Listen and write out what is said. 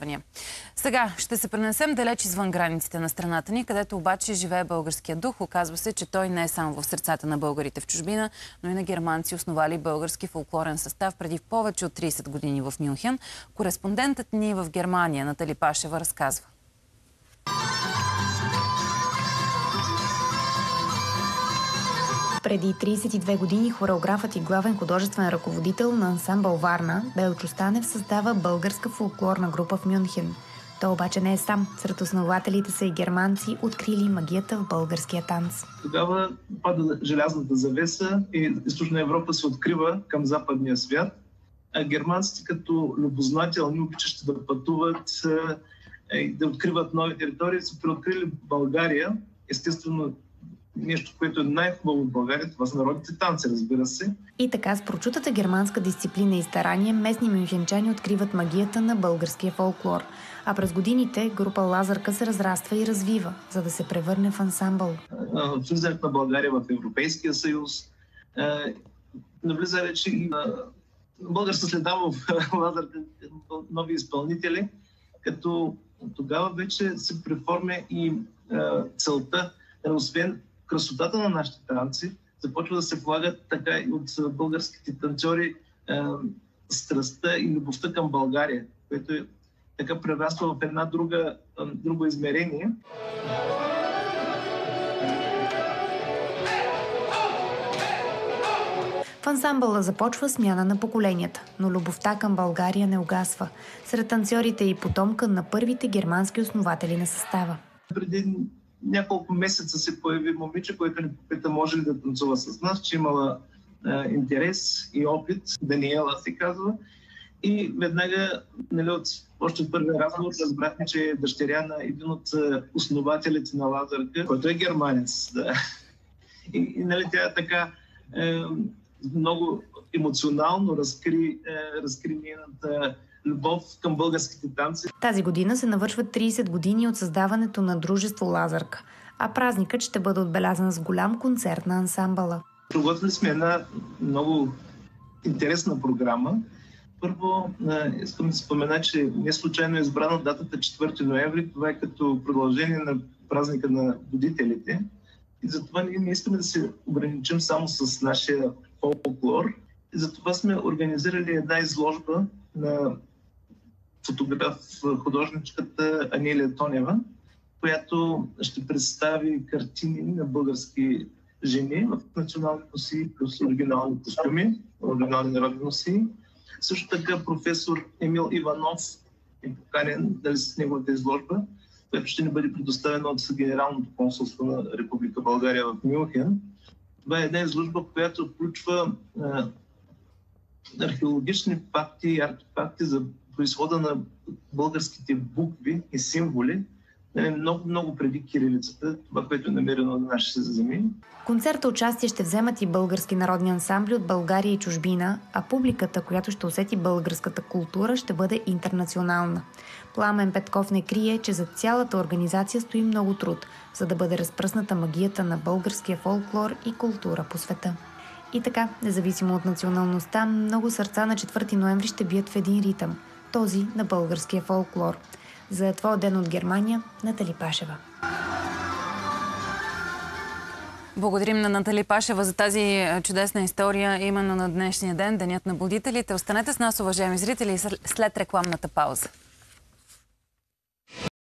очаквания. Сега ще се пренесем далеч извън границите на страната ни, където обаче живее българския дух. Оказва се, че той не е само в сърцата на българите в чужбина, но и на германци, основали български фолклорен състав преди повече от 30 години в Мюнхен. Кореспондентът ни в Германия, Натали Пашева, разказва. Преди 32 години хореографът и главен художествен ръководител на ансамбъл Варна, Белчо Станев, създава българска фолклорна група в Мюнхен. Той обаче не е сам. Сред основателите са и германци, открили магията в българския танц. Тогава пада желязната завеса и източна Европа се открива към западния свят. А германците като любознателни, обичащи да пътуват и да откриват нови територии, са преоткрили България. Естествено, нещо, което е най-хубаво в България, това са народните танци, разбира се. И така, с прочутата германска дисциплина и старание, местни мюнхенчани откриват магията на българския фолклор. А през годините група Лазарка се разраства и развива, за да се превърне в ансамбъл. Влизането на България в Европейския съюз, навлиза вече и българска следа в Лазарка нови изпълнители, като тогава вече се преформя и целта, освен красотата на нашите танци започва да се влагат така и от българските танцори е, страстта и любовта към България, което е така прераства в една друга, е, друго измерение. В ансамбъла започва смяна на поколенията, но любовта към България не угасва. Сред танцорите и потомка на първите германски основатели на състава. Преди няколко месеца се появи момиче, което ни попита може ли да танцува с нас, че имала а, интерес и опит. Даниела се казва. И веднага, нали, от, още от първия разговор, разбрахме, че е дъщеря на един от основателите на Лазарка, който е германец. Да. И, и нали, тя така е, много емоционално разкри, е, разкри нейната любов към българските танци. Тази година се навършват 30 години от създаването на дружество Лазарка, а празникът ще бъде отбелязан с голям концерт на ансамбъла. Подготвили сме една много интересна програма. Първо, искам да спомена, че не случайно е избрана датата 4 ноември. Това е като продължение на празника на будителите. И затова ние не искаме да се ограничим само с нашия фолклор. И затова сме организирали една изложба на фотограф, художничката Анелия Тонева, която ще представи картини на български жени в национални носии, плюс оригинални костюми, оригинални народни носии. Също така професор Емил Иванов е поканен дали с неговата изложба, която ще ни бъде предоставена от Генералното консулство на Република България в Мюнхен. Това е една изложба, която включва археологични факти и артефакти за происхода на българските букви и символи, нали, много, много преди кирилицата, това, което е намерено на нашите земи. концерта участие ще вземат и български народни ансамбли от България и чужбина, а публиката, която ще усети българската култура, ще бъде интернационална. Пламен Петков не крие, че за цялата организация стои много труд, за да бъде разпръсната магията на българския фолклор и култура по света. И така, независимо от националността, много сърца на 4 ноември ще бият в един ритъм – този на българския фолклор. За Твоя ден от Германия, Натали Пашева. Благодарим на Натали Пашева за тази чудесна история именно на днешния ден, Денят на будителите. Останете с нас, уважаеми зрители, след рекламната пауза.